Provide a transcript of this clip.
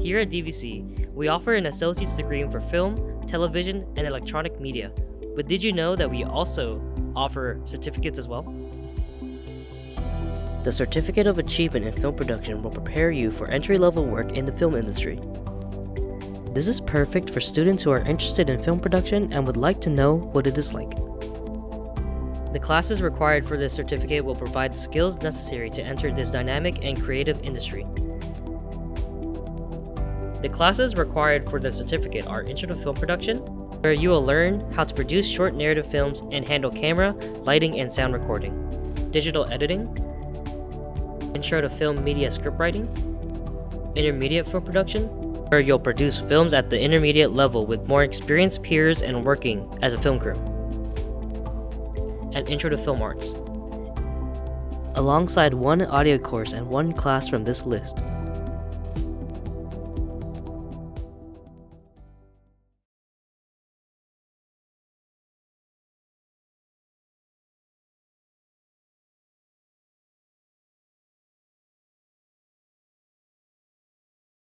Here at DVC, we offer an associate's degree for film, television, and electronic media. But did you know that we also offer certificates as well? The Certificate of Achievement in Film Production will prepare you for entry level work in the film industry. This is perfect for students who are interested in film production and would like to know what it is like. The classes required for this certificate will provide the skills necessary to enter this dynamic and creative industry. The classes required for the certificate are Intro to Film Production, where you will learn how to produce short narrative films and handle camera, lighting, and sound recording, digital editing, Intro to Film Media Scriptwriting, Intermediate Film Production, where you'll produce films at the intermediate level with more experienced peers and working as a film crew and Intro to Film Arts, alongside one audio course and one class from this list.